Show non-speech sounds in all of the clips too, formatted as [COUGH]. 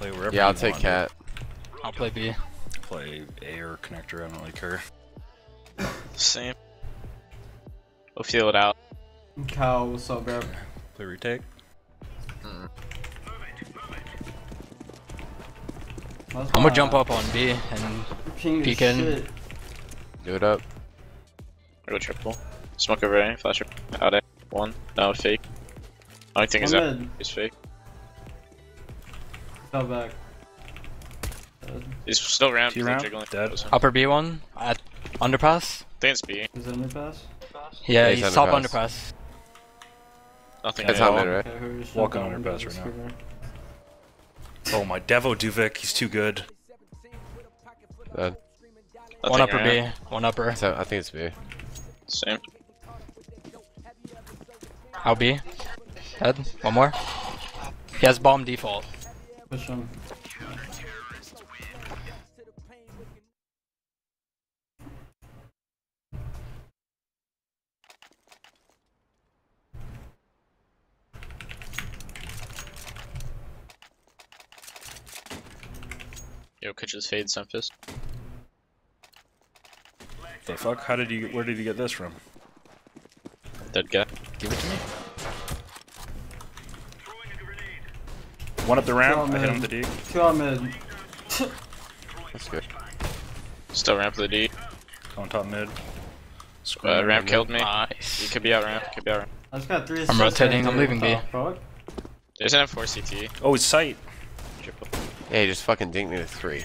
Play wherever Yeah, I'll you take want, cat. I'll play B. Play A or connector, I don't really care. Same. We'll feel it out. Kyle, what's up, bro? Play retake. That's I'm gonna jump up on B and King peek in. Do it up. Go triple. Smoke over A. Flash out A. One. No, fake. I think it's out. mid. He's fake. Fell back. He's still ramp. T He's ramp, jiggling. dead. Upper B one at underpass. think it's B. Is it underpass? Yeah, Yeah, he's he's top underpass. underpass. Nothing That's at not all. mid, right? Okay, who just Walk on underpass right now. scooter? Oh my Devo Duvik, he's too good. Dead. One upper ramp. B, one upper. So I think it's B. Same. I'll B. Dead. One more. He has bomb default. Push him. Yo, could just fade Sunfist. The fuck? How did you? Where did you get this from? Dead guy. One up the ramp. I hit him man. with the D. Two on mid. That's good. Still ramp for the D. On top mid. Uh, ramp killed me. He Nice. could be out ramp. Could be out ramp. I just got three I'm rotating, I'm leaving B. What the fuck? There's an M4 CT. Oh, he's sight. Triple. Yeah, he just fucking dinked me with three.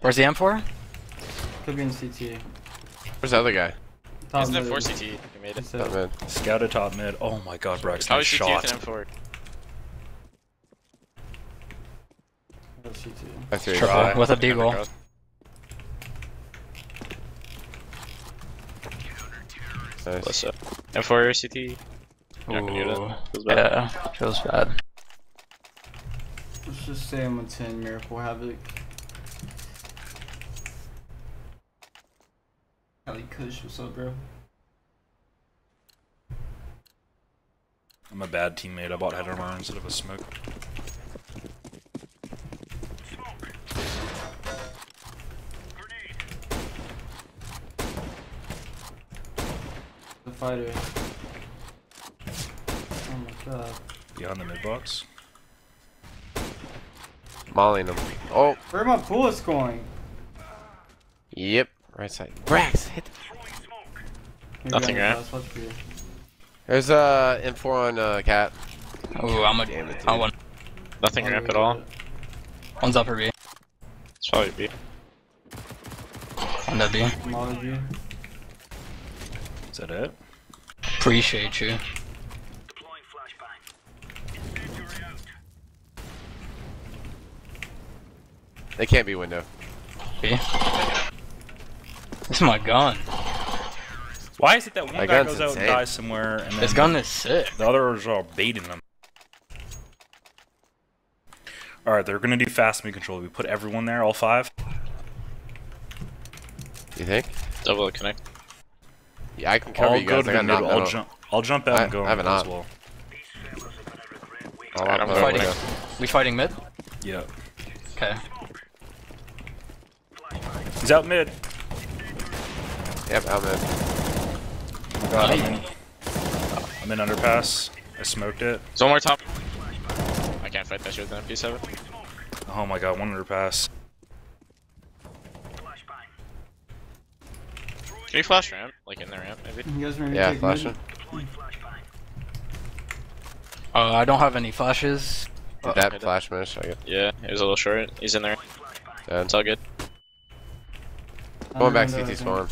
Where's the M4? Could be in CT. Where's the other guy? Top Isn't mid. M4 CT? You made He it. said- Not mid. Scouted top mid. Oh my god, Brax, How nice is CT with shot. an M4? That's CT. I three. Triple Try. with a deagle. Cross. Nice. What's up? M4 CT. Not gonna do Ooh. Feels bad. Yeah, feels bad. Let's just stay in with 10 Miracle Havoc. Kelly Kush, what's up, bro? I'm a bad teammate. I bought head armor instead of a smoke. Fighter. Oh my god. Behind the mid box. Mollying him. Oh, Where are my bullets going? yep. Right side. Brax, hit. The... Maybe Nothing, I'm right? fast, watch. There's uh M4 on uh, cat. Ooh, I'm a. Damn it, I dude. won. Nothing ramp at all. One's upper B. It's probably B. On One B. Molly you. Is that it? Appreciate you. They can't be window. B. This is my gun. Why is it that one My guy gun's goes out and dies somewhere and then This gun is sick. the others are baiting them? Alright, they're gonna do fast me control. We put everyone there, all five. You think? Double connect. Yeah, I can cover I'll you go guys. to I the got middle. I'll metal. jump. I'll jump out I- and go I have an as well. I'll Alright, I'm up going window. Fighting. We fighting mid? Yeah. Okay. He's out mid. Yep, I'm in. Oh god, I'm in. I'm in underpass. I smoked it. There's one more top. I can't fight that shit with an MP7. Oh my god, one underpass. Can you flash ramp? Like in the ramp, maybe? You guys ready Yeah, take flashing. mid? Uh, I don't have any flashes. Did that flash miss? I get Yeah, he was a little short. He's in there. dead. It's all good. I'm Going back CT spawn.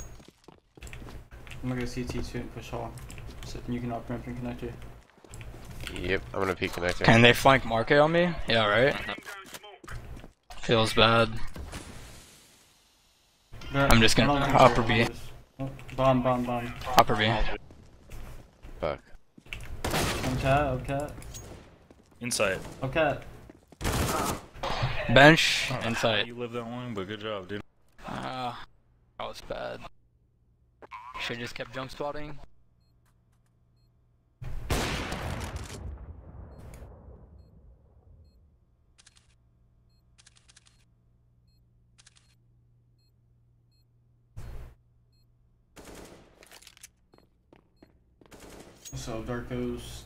I'm gonna go CT too and push all. So you can up ramp and connector. Yep, I'm gonna peek connector. Can they flank Market on me? Yeah, right? Feels bad. There- I'm just gonna- I don't think upper they're- B. Oh, bomb, bomb, bomb. Upper B. Fuck. I'm cat, I'm cat. Insight. I'm cat. Bench, [LAUGHS] inside. You live that long, but good job, dude. Ah, that was bad. Should've just kept jump spotting. So Darko's.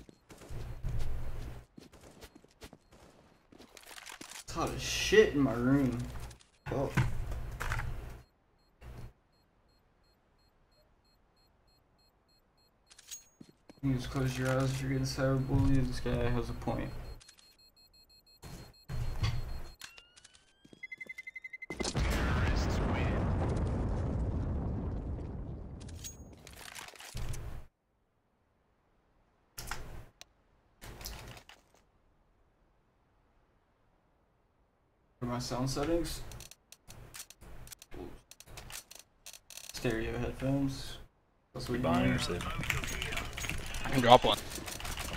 It's hot as shit in my room. Oh. You just close your eyes if you're getting cyberbullied. This guy has a point. For my sound settings. Stereo headphones. That's what Buying or saving? I can drop one.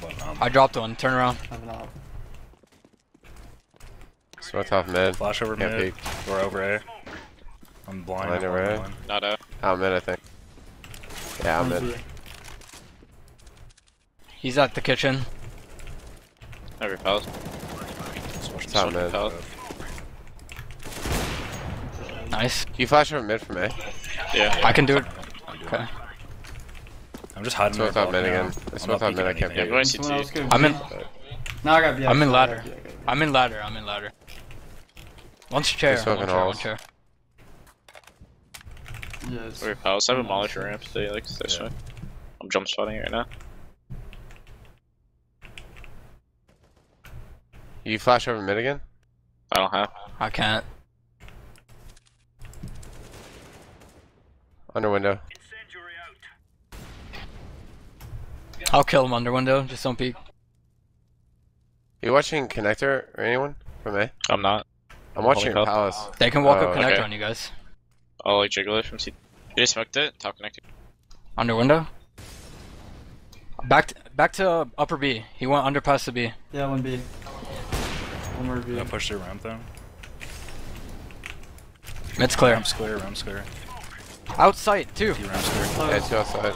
How about, I dropped one. Turn around. Have an op. Smoke top mid. flash over Can't mid peek. or over A. I'm blind. Blind over A? Not out. Out mid, I think. Yeah, I'm mid. He's at the kitchen. Every palace. Just watch It's the out smoke. mid. Palace. Nice. Can you flash over mid from A? Yeah. I can do it. Okay. I'm just hiding. Smoke my top mid again. I I'm smoke not top mid, I can't anything. Yeah, peek. go in Someone else CT. go I'm in. B. No, I got B. I'm in ladder. got B, I got B. I'm in ladder. I'm in ladder. One's chair. Just One chair. One chair. Yeah, it's Every palace. I have a someone molly else for go. ramp. They like this Yeah. way. I'm jump spotting right now. You flash over mid again? I don't have. I can't. Under window. I'll kill him under window. Just don't peek. You watching connector or anyone from A? I'm not. I'm watching Holy your palace. They can walk Oh, up connector okay. on you guys. I'll like jiggle it from C. You just smoked it? Top connector. Under window. Back to, back to uh, upper B. He went under past the B. Yeah, one B. One more B. Gonna push through ramp though. Mid's clear. Ramp's clear. Ramp's clear. Outside too. Two ramps clear. Yeah, two outside.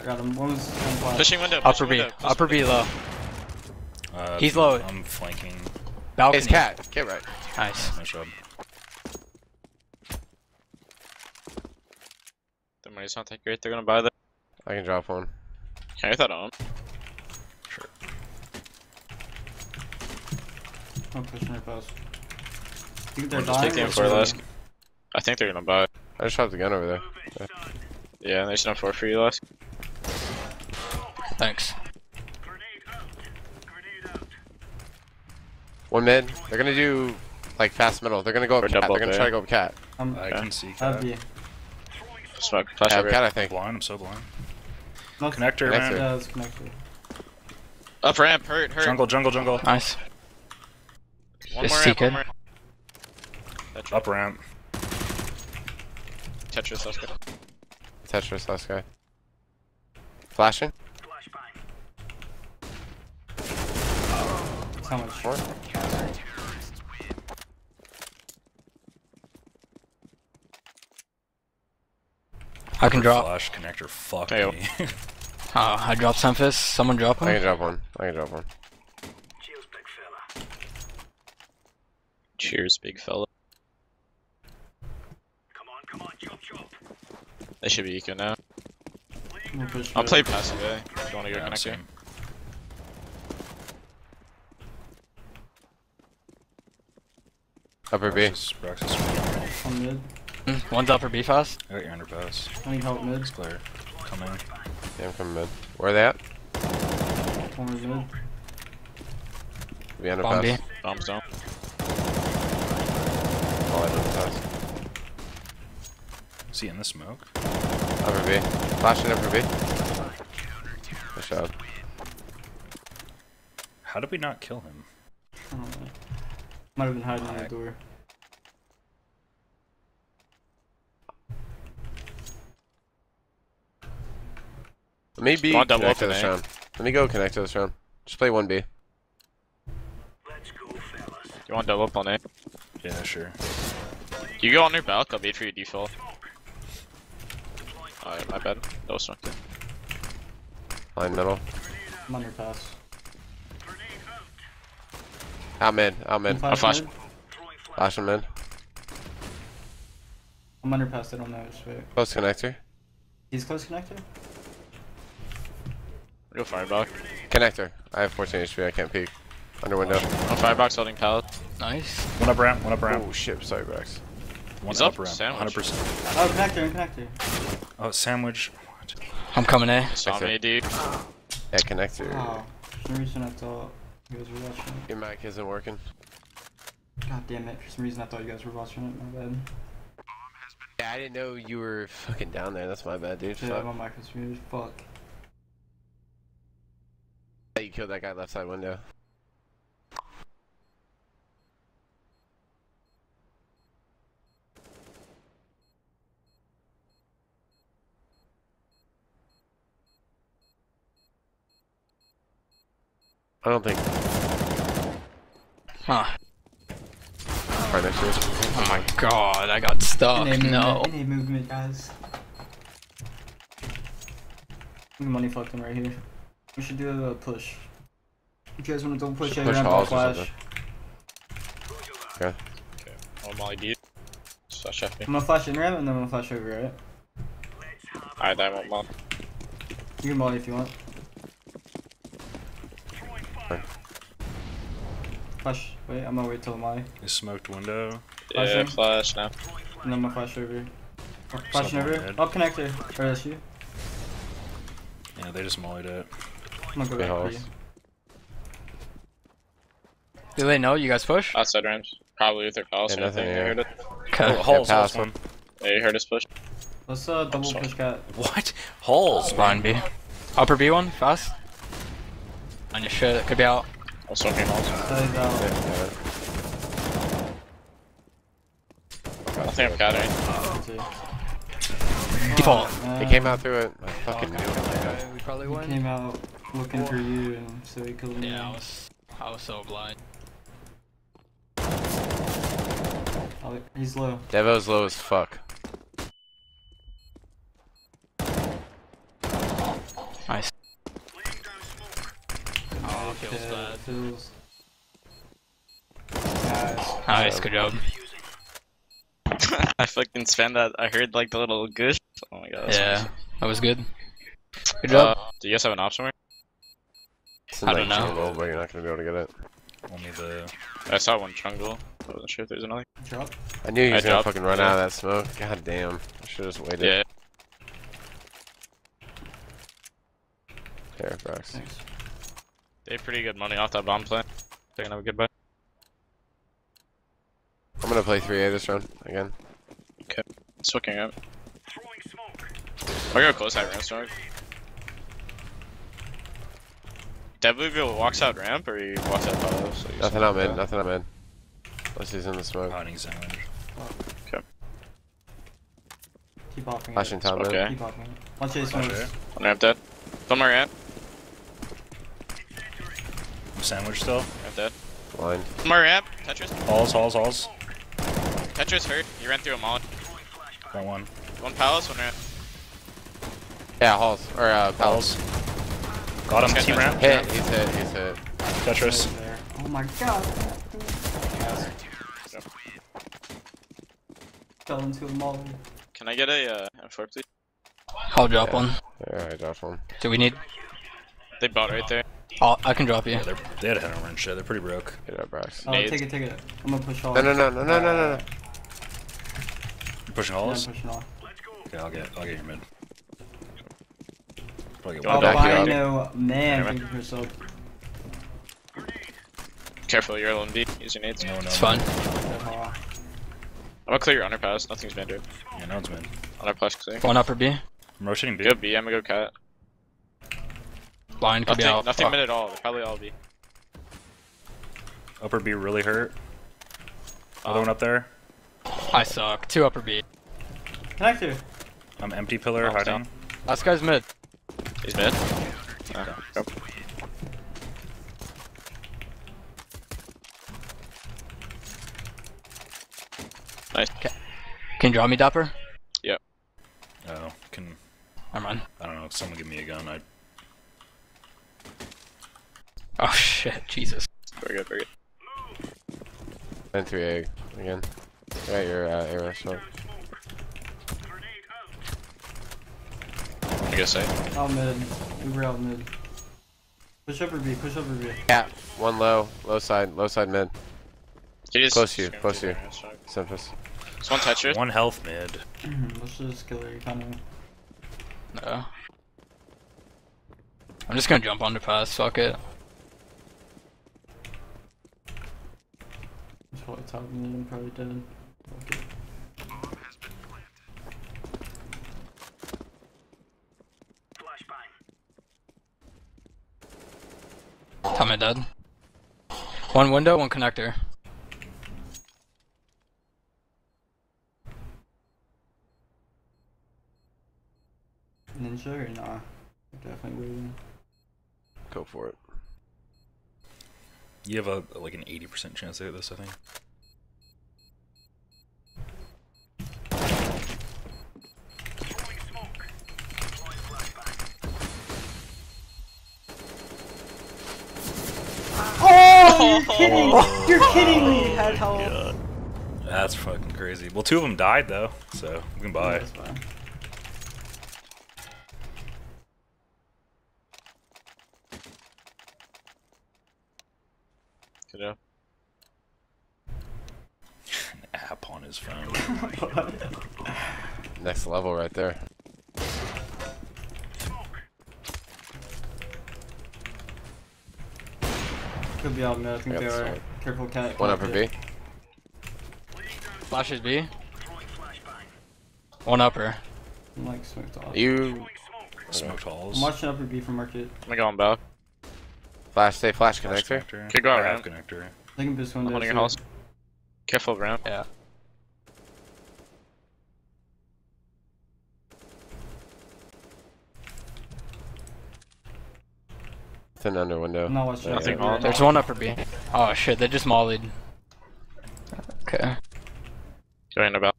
I got him. One was. Pushing window. Upper pushing B. window, Upper B low. Uh, He's low. I'm flanking. Balcony. It's cat. Get right. Nice. Nice job. The money's not that great. They're gonna buy that. I can drop one. Can I get that on? Sure. I'm pushing right post. You think they're We'll just take dying the M4 last. I think they're gonna buy. It. I just dropped the gun over there. Yeah, and there's no 4 for you last. Thanks. One mid. They're gonna do like fast middle. They're gonna go up Or cat. They're gonna there. try to go up cat. Um, I'm, I can see. I have Cat. B. Smoke. Flash Yeah, over. cat. I I'm think. blind. I'm so blind. No, Connector, Connector. ramp. Yeah, it's connected. Up ramp. Hurt. Hurt. Jungle, jungle, jungle. Nice. One Just more ramp. One more. Tetris. Up ramp. Tetris. Let's go. Tetris last guy. Flashing. How much? More. I can drop. Flash connector. Fuck Hey, yo. me. [LAUGHS] Uh, I dropped Memphis. Someone drop one. I can drop one. I can drop one. Cheers, big fella. Cheers, big fella. They should be eco now. I'm gonna push I'll play passive A. If you wanna go Yeah, connector. same. Upper B. Praxis, Praxis. On mid. Mm, One's upper B fast. I got your underpass. I need help mid. It's clear. Coming. Yeah, I'm coming mid. Where are they at? One was mid. Be underpass. Bomb B. Bombs down. All I underpass. Is he in the smoke? Upper B. Flashing upper B. Good job. How did we not kill him? I don't know. Might have been hiding in the door. Let me be double connect to up this in round. Let me go connect to this round. Just play 1B. You want double up on A? Yeah, sure. You go on your balk, I'll wait for your default. Alright, my bad. That was smoked. Line middle. I'm underpass. Out mid. Out mid. One flash. mid. Flashing mid. I'm underpass. I don't know which way. Close connector. He's close connector. Go firebox. Connector. I have 14 HP. I can't peek. Under window. On firebox holding pallet. Nice. One up ramp, one up ramp. Oh shit. Sorry, Brax. One He's up, up, ramp. sandwich. 100%. Oh, connector, connector. Oh, sandwich. What? I'm coming eh? in. Saw Okay. me, dude. Yeah, connector. Oh, for some reason I thought you guys were watching it. Your mic isn't working. God damn it, for some reason I thought you guys were watching it, my bad. Yeah, I didn't know you were fucking down there. That's my bad, dude. Yeah, Fuck. my mic was muted, fuck. You killed that guy left side window. I don't think Huh. right next to us. Oh my god, I got stuck. Any No. movement, any movement, guys. We can money fuck them right here. We should do a push. If you guys want to don't push Should it, push ramp halls I'll or flash. Okay. Oh, Molly, dude. Slash FP. I'm gonna flash in ram and then I'm gonna flash over, right? Alright, I won't molly. You can molly if you want. Flash. Wait, I'm gonna wait till my. They smoked window. Yeah, Flashing? flash now. And then I'm gonna flash over. Oh, Flashing Someone over. mid. Up connector. Or that's you. Yeah, they just mollied it. I'm gonna go back for you. Do they know you guys push? Outside ramps. Probably with their calls Yeah, or anything. nothing, You yeah. heard it? Okay. Oh, Halls, one. Yeah, you heard us push. Let's uh double push cat. What? Halls, Blind B. Upper B one, fast. On your shit, it could be out. I'm smoking halls. That is out. Yeah, I think I'm catering. That's it. Default. Oh, He came out through it. I fucking knew it. We probably He came out looking for you and so he killed me. Yeah, I was, I was so blind. Oh, he's low. Devo's low as fuck. Nice. Feels Yeah, Nice. Nice, good job. [LAUGHS] I fucking spammed that. I heard like the little gush. Oh my god. that's Yeah, awesome. that was good. Good Uh, job. do you guys have an option? It's I don't know. jungle, but you're not gonna be able to get it. Only the. I saw one jungle. I wasn't sure if there's another. Drop. I knew he was I gonna dropped- fucking run yeah. out of that smoke. God damn. I should have just waited. Yeah. Here, Brax. Thanks. They had pretty good money off that bomb plant. They're gonna have a good buy. I'm gonna play 3A this round again. It's looking up. I go close that ramp smoke. Devu walks out ramp or he walks out palace? So he's- Nothing out mid. Nothing out mid. Unless he's in the smoke. Hunting sandwich. Keep popping Flashing it. top mid. Okay. Keep popping it. Watch this Flash one. A. One ramp dead. One more ramp. Sandwich still. Ramp dead. Blind. One more ramp. Tetris. Halls, halls, halls. Tetris hurt. You ran through a mall. Got one. One palace, one ramp. Yeah, halls. Or, uh, palace. Halls. Got him. This t-ramp Hit. He's hit. He's hit. Tetris. Right there. Oh my god. Fell into a molly. Can I get a uh, M4 please? I'll drop Yeah. one. Yeah, I dropped one. Do we need? They bought right there. I'll, I can drop you. Yeah, they're, they had a hammer and shit. They're pretty broke. Get up, Brax. Oh, Nades. take it, take it. I'm gonna push all. No, no, no, no, no, no, no, no. You pushing Yeah, I'm halls? pushing all. Okay, I'll get. I'll get your mid. Probably get Wanna one. back you? Albino, man, Yeah, thank you for sub. Careful, you're alone B. Use your nades. No, no. It's no. fine. I'm gonna clear your underpass. Nothing's been dude. Yeah, no one's mid. Underpass clear. One upper B. I'm rotating B. Go B. I'm gonna go cat. Blind could be Nothing, out. nothing Fuck. mid at all. They're probably all B. Upper B really hurt. Other Um, one up there. I suck. Two upper B. connector. I'm empty pillar Oh, hiding. Last guy's mid. He's mid. Uh, go. Nice. Can you draw me, Dopper? Yep. Oh, can I'm on. I don't know. Someone give me a gun. I Oh shit, Jesus. Very good. Very good. And 3A again. Right, your uh, arrow smoke. I guess I. Out mid. Uber out mid. Push over B, push over B. Cat. One low. Low side. Low side mid. Can Close to you, close to you. there? Sorry. Simphus. Just one toucher. One health mid. Mhm, Let's just kill her, you kinda. No. I'm just gonna jump underpass. Fuck it. It's probably top mid, I'm probably dead. Fuck it. Tell me dead. One window, one connector. Ninja or nah? Definitely waiting. Go for it. You have a like an 80% chance to hit this, I think. Oh, you're kidding! You're kidding me! Had oh help. That's fucking crazy. Well, two of them died though, so we can buy. That's fine. Good job. An app on his phone. [LAUGHS] Oh Next level right there. Could be out mid, I think I they got are. Smoke. Careful, cat. One upper B. Flashes B. One upper. I'm like smoked off. You Smoked halls. I'm watching upper B from market. I'm gonna go on back. flash. Stay flash Flash connector. Could go I around. have connector. I think this I'm window. holding your too. house. Careful ramp. Yeah. Thin under window. I'm not watching There upper you B go. right There's now. one upper B. Oh shit, they just mollied. Okay. Going about.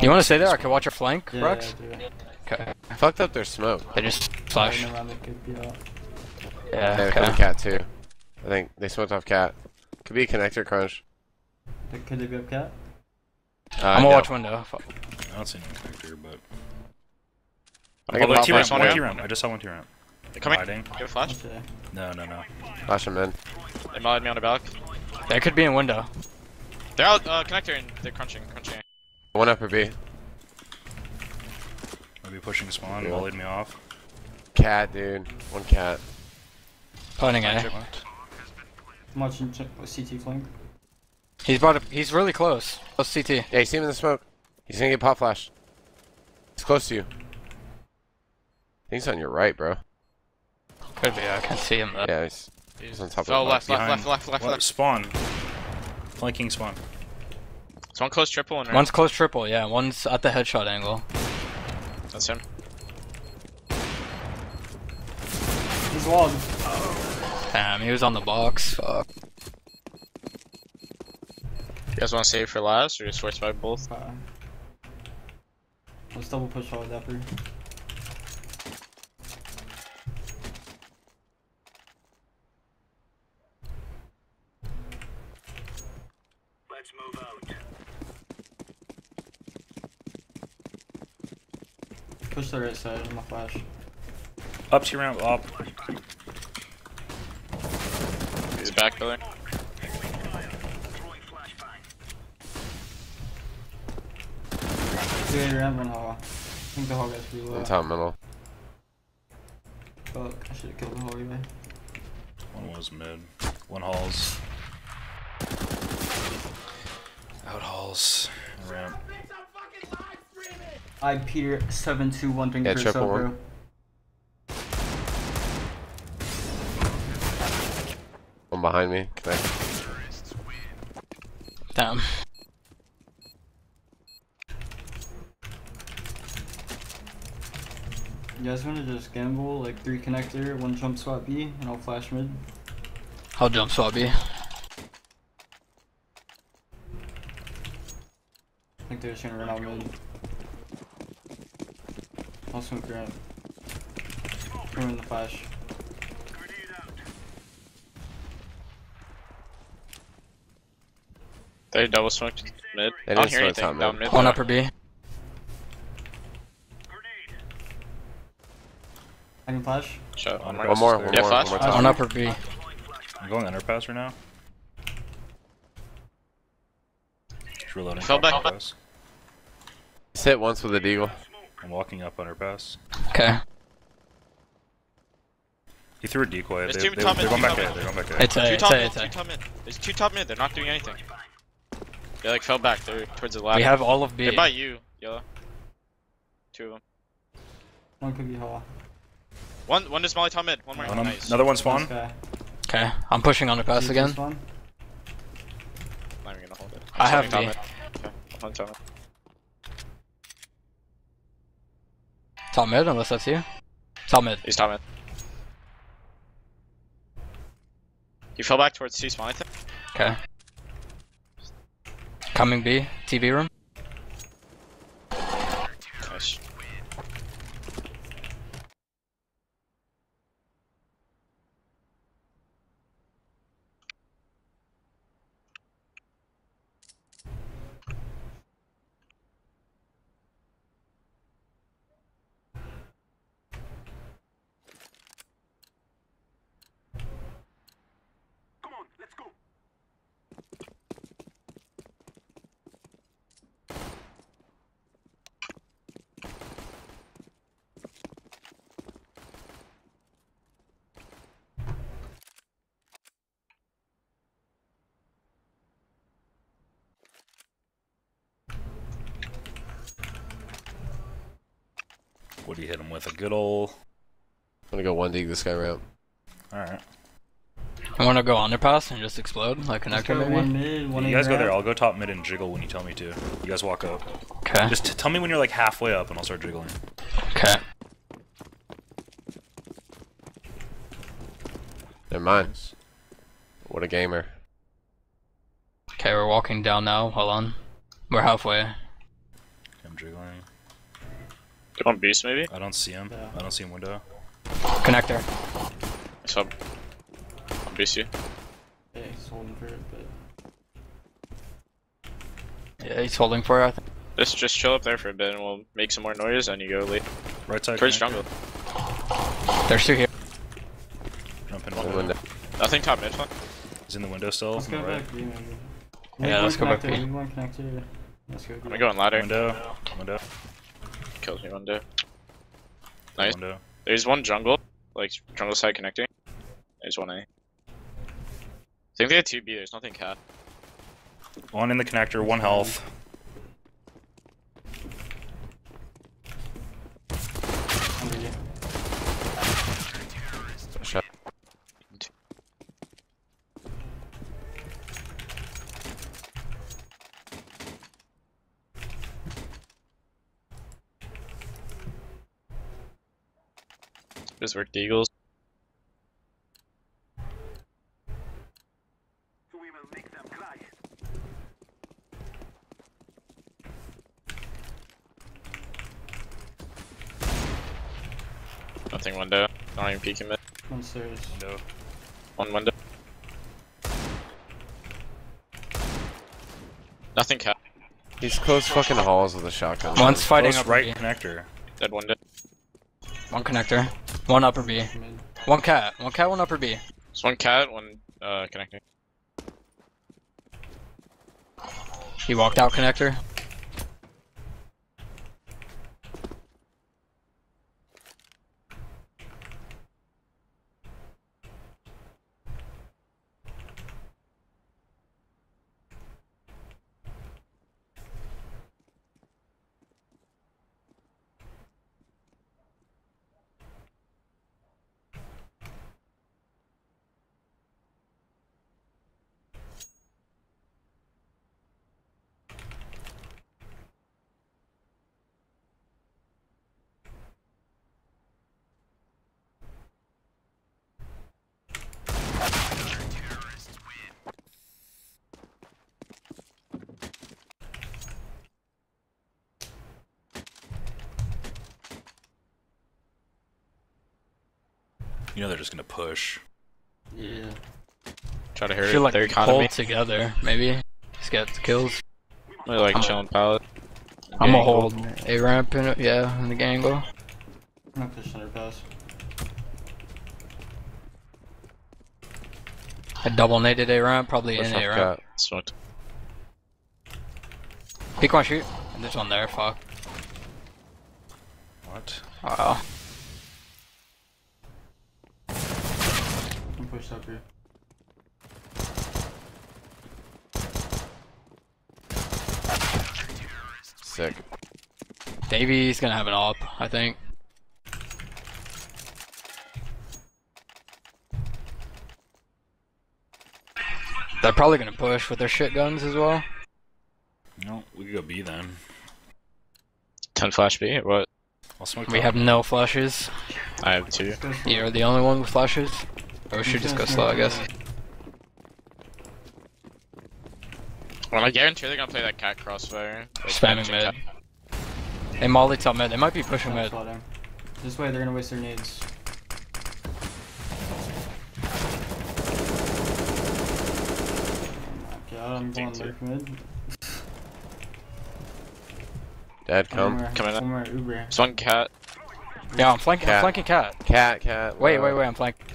You wanna stay there? I can watch your flank, Yeah, Rex? yeah. Okay. I fucked up their smoke. They just Sorry, flash. never mind, they could be out. Yeah, They okay. okay. cat too. I think they smoked off cat. Could be a connector crunch. Could they be up cat? Uh, I'm gonna no. watch window. Fuck. I don't see any connector, but. I Oh, can look, T ramp. One T ramp. I just saw one T ramp. They're coming. Hiding. Get a flash. Okay. No, no, no. Flash him in. They mollied me on the back. They could be in window. They're out. Uh, connector and they're crunching. Crunching. One upper B. Maybe pushing spawn. Yeah. Volleyed me off. Cat, dude. One cat. Planning A. What? I'm watching CT flank. He's brought up. He's really close. Close CT. Yeah, you see him in the smoke. He's gonna get pop flash. He's close to you. I think he's on your right, bro. Could be. I can't see him though. Yeah, he's, he's on top of Oh, the left, box. left, left, left, left, What? left. Spawn. Flanking spawn. It's one close triple and One's close triple. Yeah. One's at the headshot angle. That's him. He's walled. Damn. He was on the box. Fuck. You guys want to save for last or just switch by both? Uh, let's double push all with upper. Push the right side, I'm a flash. Up T ramp. Up. He's back building. Two ramp, one hall. I think the hall guy's pretty low. On top middle. Fuck, I should've killed the hall guy. One was mid. One halls. Out halls. Ramp. I Peter seven two one thank Yeah, for the triple sub, bro. one. One behind me. Connect. Damn. You guys wanna just gamble like three connector, one jump spot B, and I'll flash mid? I'll jump spot B. I think they're just gonna run out mid. I'll smoke ramp. Ruin the flash. They double smoked mid. They I don't did smoke anything top down mid. mid. One upper B. I can flash. Shot. One more. One more, is one more, Yeah, one flash. more top. Upper B. I'm going underpass right now. Just reloading. Fell back. Just hit once with a deagle. I'm walking up underpass. Okay. He threw a decoy. There's They, two they, top they're going back top A. mid. They're going back A. It's a, Two it's top mid. it's Two top mid. There's two top mid. They're not doing anything. They like fell back. They're towards the ladder. We have all of B. They're by you, yellow. Two of them. One could be hall. One, one is Molly top mid. One more. One on- nice. Another one This spawn. guy. Okay, I'm pushing underpass This again. one. Not even gonna hold it. I have Just holding B. top mid. Okay, I'm on top mid. Top mid, unless that's you. Top mid. He's top mid. He fell back towards C spawn, I think. Okay. Coming B. TV room. With? A good ol'. I'm gonna go one dig this guy ramp. Alright. I want to go underpass and just explode like Let's connector go one mid, one You guys go there. I'll go top mid and jiggle when you tell me to. You guys walk up. Okay. Just t- tell me when you're like halfway up and I'll start jiggling. Okay. They're mine. What a gamer. Okay, we're walking down now. Hold on. We're halfway. I'm jiggling. They want beast maybe? I don't see him. Yeah. I don't see him window. Connector. So, I'll beast you. Yeah, he's holding for it, but Yeah, he's holding for it. I think. Just, just chill up there for a bit and we'll make some more noise and you go late. Right side. Towards connector. jungle. There's two here. Jump in One window. window. Nothing top mid fun. He's in the window still. let's go right. back B maybe. Yeah, Leave let's one go back connector, B. one connector. Let's go. I'm B. going ladder. Window. Window. Kills me one day. Nice. Window. There's one jungle, like jungle side connecting. There's one A. I think they had two B. There's nothing cat. One in the connector. One health. Under you. Shot. Just work the deagles. Nothing window. Not even peeking mid. One stairs. Window. One window. Nothing cat. He's close fucking halls with a shotgun. One's fighting Close upper right connector. Dead one window. One connector. One upper B. One cat. One cat. One upper B. There's one cat, one uh connecting. He walked out connector. You know they're just gonna push. Yeah. Try to hurt Should, like, their economy. Hold together, maybe. Just get the kills. They like I'm, chilling pallet. I'm gonna hold a ramp in it, yeah, in the gangle. I'm gonna push underpass. I double naded a ramp, probably Push in a ramp. Smoked. Peek one shoot. And there's one there, fuck. What? Wow. oh. Pushed up here. Sick. Davy's gonna have an op, I think. They're probably gonna push with their shit guns as well. No, we could go B then. 10 flash B, what? I'll smoke. We top. have no flashes. I have two. Let's go slow. You're the only one with flashes. Or we should just go slow, I guess. Well, I guarantee they're gonna play that cat crossfire. Like, Spamming cat- mid. They molly top mid. They might be pushing mid. This way they're gonna waste their nades. Oh my god, I'm going lurk mid. Dad, come. more, Come in. One Uber. There's one cat. Yeah, I'm flanking. I'm flanking cat. Cat, cat. Wait, low. wait, wait. I'm flanking.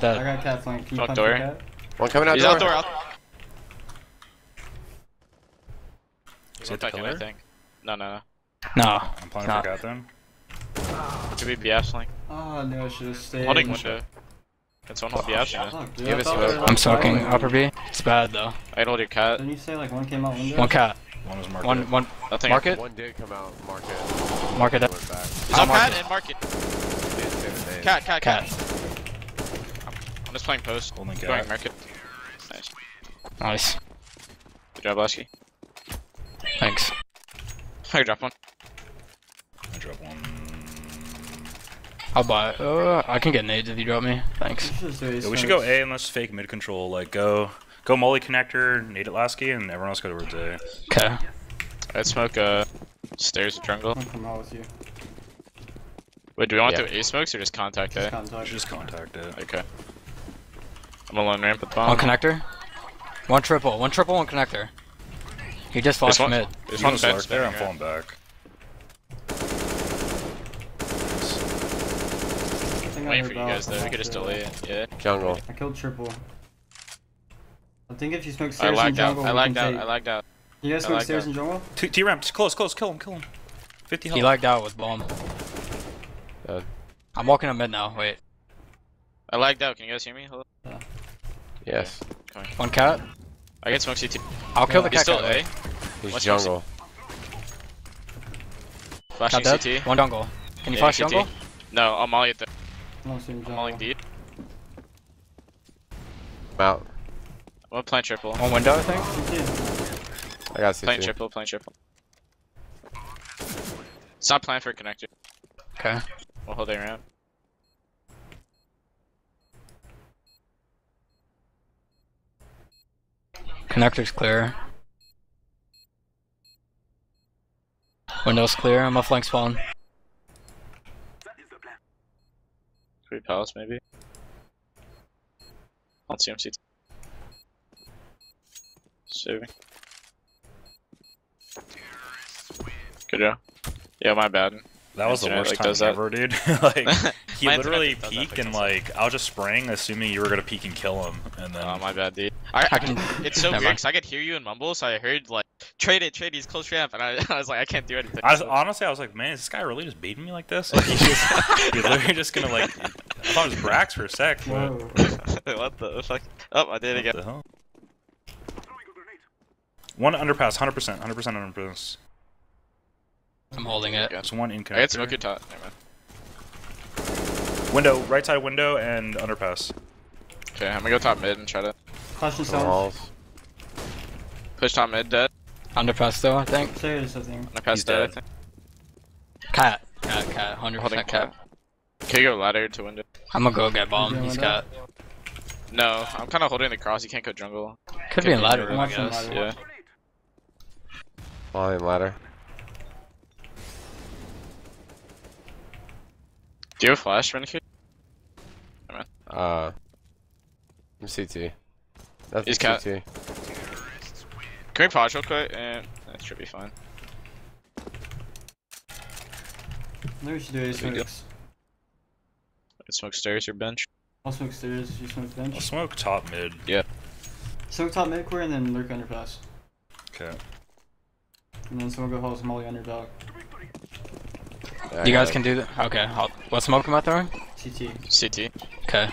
Cat I dead. got cat flank. Can you Fuck punch door. the cat? One coming out He's door. out door. Out. Is it the back I think. No, no, no. No. I'm playing Nah. for cat then. Could be B flank. Oh no, I should have stayed. Holding window. Can someone hold BF? Yeah. Dude, Give I us thought a- they were, like, I'm smoking following upper. B. It's bad though. I'd hold your cat. Didn't you say like one came out window? One cat. One was market. One one. Nothing. Market. One did come out. Market. Mark it. Went back. He's on cat it. and market. Did say the name. Cat, cat, cat. Cat. I'm just playing post. Only Going cat. market. Nice. Nice. Good job, Lasky. Thanks. I drop one. I drop one. I'll buy it. Uh, I can get nades if you drop me. Thanks. We should, just do ace Yeah, we should go. A and let's fake mid control. Like go, go molly connector, nade it Lasky, and everyone else go towards A. Okay. I'd smoke uh stairs with jungle. I'll come out with you. Wait, do we want Yeah. to A smokes or just contact Just A? We contact. just contact it. Okay. I'm alone ramp with One bomb. connector. One triple. One triple. One connector. He just There's flashed one- mid. There's You one just bed lurk there. I'm falling back. I think Waiting for you guys though. come We could just delay it. Yeah. Jungle. I killed triple. I think if you smoke I stairs and lagged out. jungle, I lagged out. I lagged out. You guys smoke stairs out. and jungle? T, T ramp, close, close, kill him, kill him. 50 health. He lagged out with bomb. Dead. I'm walking up mid now. Wait. I lagged out. Can you guys hear me? Hello? Yes. One cat. I get smoke CT. I'll kill the He's cat. still cat, A. He's What's jungle. Flashing Cat dead. CT. One jungle. Can you Yeah, flash CT. jungle? No, I'm molly at the I'm I'm mollying deep. I'm out. I'm gonna plan triple. One window, I think. I got Playing CT. triple, playing triple. Stop playing for a connector. Okay. We'll hold a ramp. Connector's clear. Window's clear. I'm a flank spawn. Three palace maybe. Him CT. Saving. Good job. Yeah, my bad. That was the worst like, time does that. ever, dude. [LAUGHS] like [LAUGHS] he literally peeked and like I was just spraying, assuming you were gonna peek and kill him, and then Oh, my bad, dude. I, I can- It's so Never weird because I could hear you and mumble, so I heard like trade it, trade. He's close ramp, and I, [LAUGHS] I was like, I can't do anything. I was, honestly I was like, man, is this guy really just baiting me like this? Like he's just he's literally just gonna like I thought it was Brax for a sec, but what the fuck? Oh, I did it what again. the hell? One underpass, hundred percent, hundred percent underpass. I'm holding it. Okay. There's one in I got smoke connector. your top. Never mind. Window, right side window and underpass. Okay, I'm gonna go top mid and try to Flashing The stone. walls. push top mid. Dead. Underpass though, I think. Stairs, I think. I passed He's dead. I think. Cat. Cat, cat. 100% Holding cat. cat. Can you go ladder to window? I'm gonna go get bomb. He's got. No, I'm kind of holding the cross. You can't go jungle. Could Could be in ladder, door. room, I guess. ladder. Yeah. Falling ladder. Do you have flash, Renekid? Uh. I'm CT. Nothing He's. CT. Can we pause real quick? And that should be fine. Maybe we should do ace Big deal. smokes. It's smoke stairs or bench. I'll smoke stairs. You smoke bench. I'll bench. smoke top mid. Yeah. Smoke top mid core and then lurk underpass. Okay. And then someone go halls molly under back. Yeah, You guys got can do that. Okay. I'll, what smoke am I throwing? CT. CT. Okay.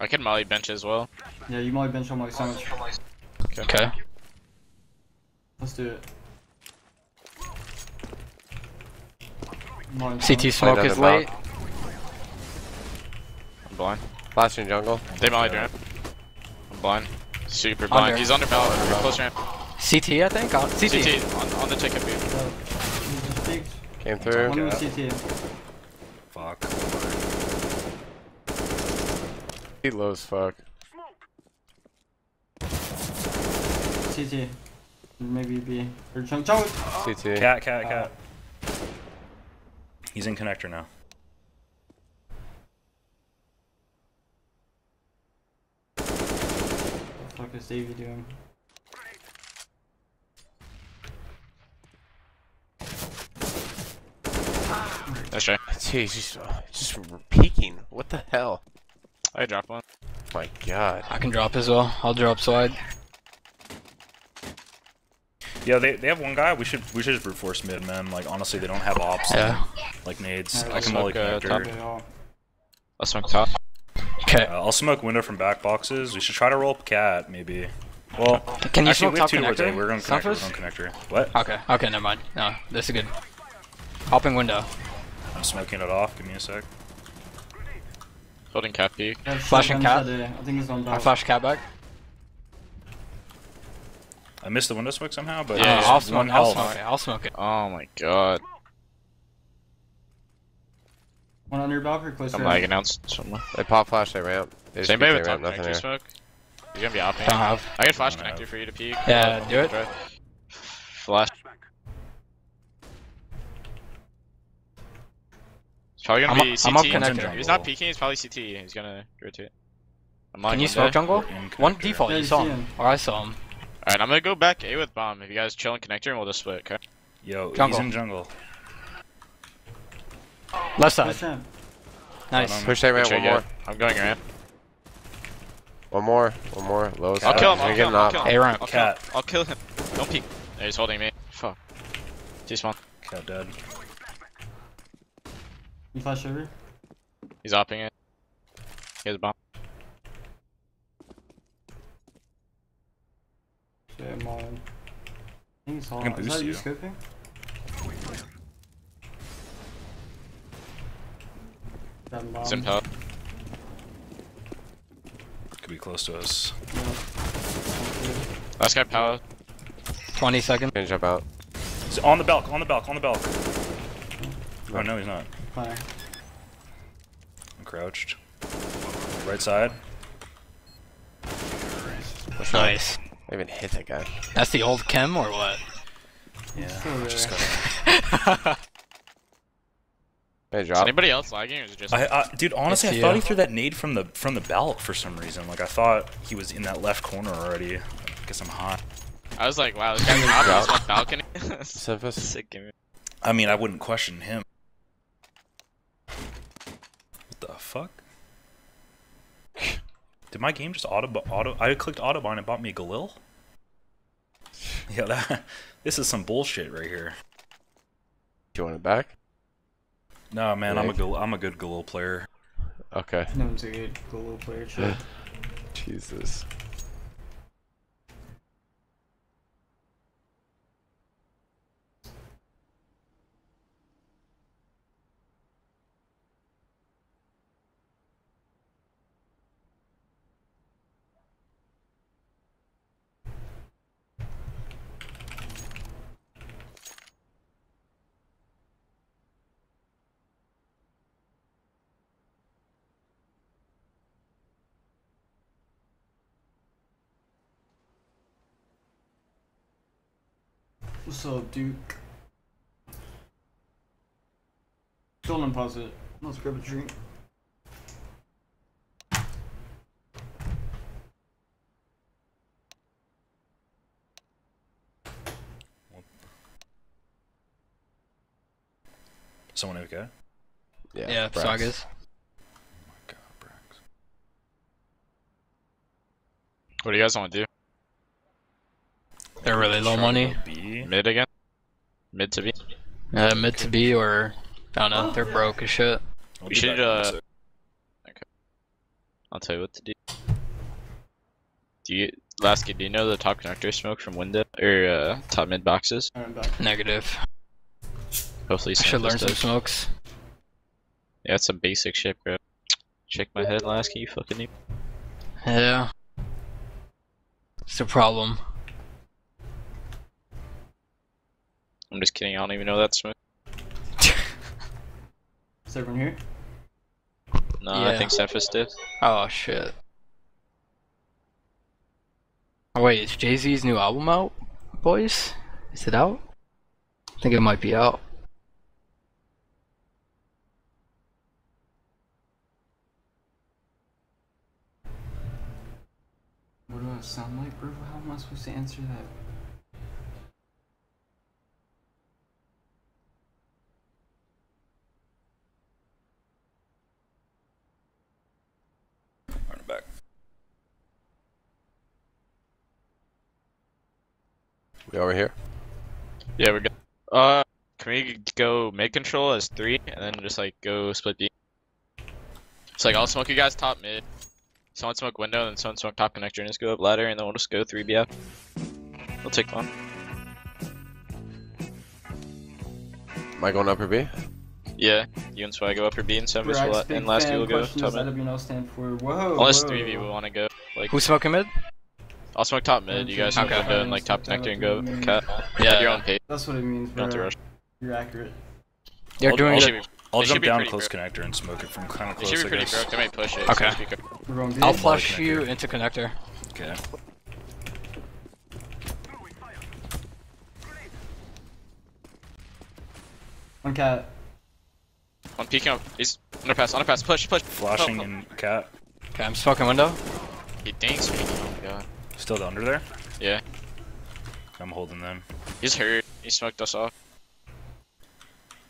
I can molly bench as well. Yeah, you molly bench on my sandwich. Okay. Let's do it. Molly CT smoke is under late. I'm blind. it. Flash in jungle. They molly ramp. I'm blind. Super blind. Under. He's under belt. Close ramp. CT, I think. Uh, CT. CT on, on the ticket booth. Yeah, he just peeked. Came One through. was CT. Fuck. He low as fuck. CT. Maybe B. Or jump, jump. CT. Cat, cat, cat. Uh, He's in connector now. What the fuck is Davey doing? That's right. [LAUGHS] Jeez, just, just peeking. What the hell? I dropped one. My god. I can drop as well. I'll drop slide. Yeah, they, they have one guy. We should we should just brute force mid, man. Like honestly, they don't have ops Yeah. like nades. Alright, I can molly smoke, uh, connector. I'll smoke top. Okay. Uh, I'll smoke window from back boxes. We should try to roll up cat maybe. Well, Can you actually smoke we have top two towards A. connector? We're going connector. We're going connector. What? Okay. Okay. Never mind. No, this is good. Hopping window. I'm smoking it off. Give me a sec. Holding cap peak. They Flashing shotguns cat. at A. I think he's on I flash cat back. I missed the window smoke somehow, but Yeah, I'll one smoke. I'll smoke it. I'll smoke it. Oh my god. One under back or close I'm to lagging out somewhere. They pop flash, they ramp. They Is just anybody with top nothing connector there. smoke? He's gonna be opping. Don't have. I can flash connector for you to peek. Yeah, do it. Try. Flash. It's probably gonna I'm be up- CT. I'm up connector. If he's not peeking, he's probably CT. He's gonna rotate. I'm Can you smoke day. jungle? One default. Yeah, You you saw him. him. Or I saw him. Alright, I'm gonna go back A with bomb. If you guys chill and connector, and we'll just split. Okay. Yo, Jungle. he's in jungle. Left Push side. ramp. Nice. Push they ramp, one more. I'm going ramp. One more. One more. Low. I'll kill him. I'll You're kill him. getting I'll up. kill him. A ramp. I'll kill him. Cat. I'll kill him. Don't peek. He's holding me. Fuck. T spawn. Cat dead. You flash over? He's opping it. He has a bomb. Yeah, I'm all in. I think he's all can Is boost that you you. scoping? Got bomb. Sim top. Could be close to us. Yeah. Last guy power. 20 seconds. Can jump out. He's on the belk. On the belk. On the belk. Oh no, he's not. Fire. I'm crouched. Right side. Nice. I even hit that guy. That's the old chem or what? Yeah. Just got [LAUGHS] Hey, Is drop. anybody else lagging or is it just I, I, dude, honestly, It's I thought you. he threw that nade from the from the belt for some reason. Like I thought he was in that left corner already. I guess I'm hot. I was like, wow, this guy's out on this balcony. [LAUGHS] Sick game. I mean, I wouldn't question him. What the fuck? Did my game just auto auto? I clicked autobahn and it bought me a Galil. [LAUGHS] Yeah, that this is some bullshit right here. Do you want it back? No, man, I'm a Right. Gal- I'm a good Galil player. Okay. No one's a good global player. [LAUGHS] Jesus. What's up, Duke? Still in it. Let's grab a drink. Someone ever go? Yeah, yeah Brax. Sagas. Oh my god, Brax. What do you guys want to do? They're really low money to B. Mid again? Mid to B? Uh, mid to B or I don't know. They're broke as shit. I'll We should, back in a uh, sec. I'll tell you what to do. Do you, Lasky, do you know the top connector smoke from window or uh, top mid boxes? Alright, I'm back. Negative. Hopefully, I should Santos learn some smokes. Yeah, it's some basic shit, bro. Check my head, Lasky, you fucking noob. Yeah. It's a problem. I'm just kidding. I don't even know that smoke. [LAUGHS] Is everyone here? No, I think Cephas did. Oh shit. Oh wait, is Jay Z's new album out, boys? Is it out? I think it might be out. What do I sound like, bro? How am I supposed to answer that? Run it back. We over here? Yeah, we're good. Uh, can we go mid control as three, and then just like go split B? It's like I'll smoke you guys top mid. Someone smoke window, and someone smoke top connector, and just go up ladder, and then we'll just go three B out. We'll take one. Am I going upper B? Yeah, you and Swag go upper B, and Cephas will, Brax, big and Lasky fan. will go Question top does mid. IWNL stand for? Whoa. Unless whoa. three V will want to go. Like Who's smoking mid? I'll smoke top mid. You guys smoke Okay. window and like top connector and go cat. Yeah. you're on pace. That's what it means, You bro. don't to rush. You're accurate. They're I'll- doing I'll it. I'll jump down close broke. connector and smoke it from kind of they close. should be I pretty guess. broke. They might push it. Okay. So just be car- We're going B. I'll flush you into connector. Okay. One cat. One peeking up. He's underpass. Underpass. Push. Push. Flashing Oh, oh. and cat. Okay, I'm smoking window. He dinks me. Oh my god. Still under there. Yeah. I'm holding them. He's hurt. He smoked us off.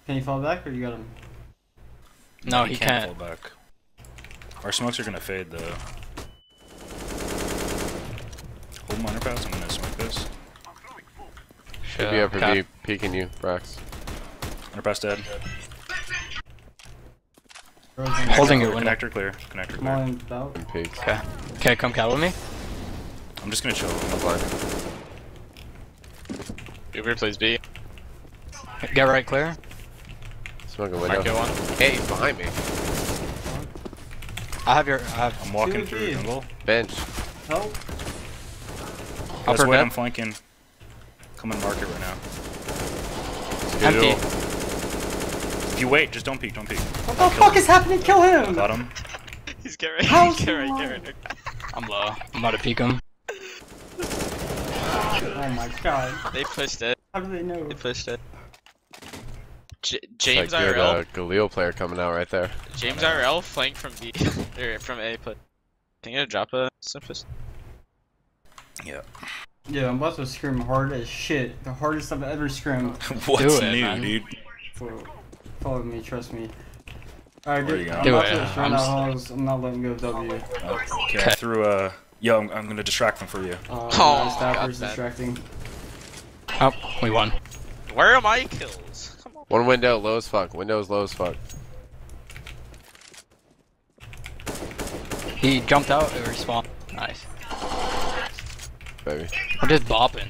Can you fall back or you got him? No, he can't. fall back. Our smokes are gonna fade though. Hold my underpass. I'm gonna smoke this. Should be Yeah, upper cap. Peeking you, Brax. Underpass dead. Bro's Holding your window. Connector clear. Connector Come clear. out. And peeks. Okay. Okay, come cat with me. I'm just gonna chill. I'm blind. Uber plays B. Get right clear. Smoking Might window. get one. Hey, he's behind me. I have your. I have I'm walking Two through B. jungle. Bench. Help. That's upper why I'm flanking. Come flanking. Coming market right now. Empty. If you wait, just don't peek. Don't peek. What the fuck is happening? Kill him! Got him. [LAUGHS] He's get right. How's Get he right. Get alive? right. I'm low. I'm about to peek him. Oh my god. They pushed it. How do they know? They pushed it. J- James like good IRL. uh, Galil player coming out right there. James IRL flank from B [LAUGHS] or from A. Put. Can you drop a Simplest? Yeah. Yeah, I'm about to scream hard as shit. The hardest I've ever screamed. [LAUGHS] What's it, new, man. dude? So, follow me, trust me. Alright, Where dude. you I'm going? about Do to it. run I'm out. I'm not letting go of W. Okay. I threw a. Yo, I'm, I'm gonna distract them for you. Uh, Oh, nice got Stafford's distracting. Oh, we won. Where are my kills? Come on. One window, low as fuck. Window's low as fuck. He jumped out. It respawned. Nice. Baby. We're just bopping.